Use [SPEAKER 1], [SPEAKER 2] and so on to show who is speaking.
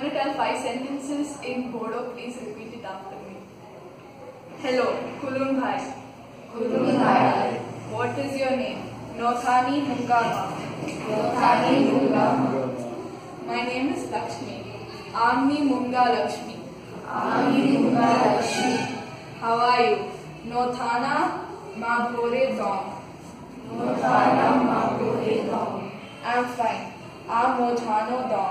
[SPEAKER 1] going to tell five sentences in Bodo. Please repeat it after me. Hello, Kulun Bhai.
[SPEAKER 2] Kulun Bhai.
[SPEAKER 1] What is your name? Nothani Mungama.
[SPEAKER 2] Nothani Mungama.
[SPEAKER 1] My name is Lakshmi. Amni Munga Lakshmi.
[SPEAKER 2] Amni Munga Lakshmi.
[SPEAKER 1] How are you? Nothana Mabore Dong. Nothana Mabore Dong. I'm fine. Aam Nothano Dong.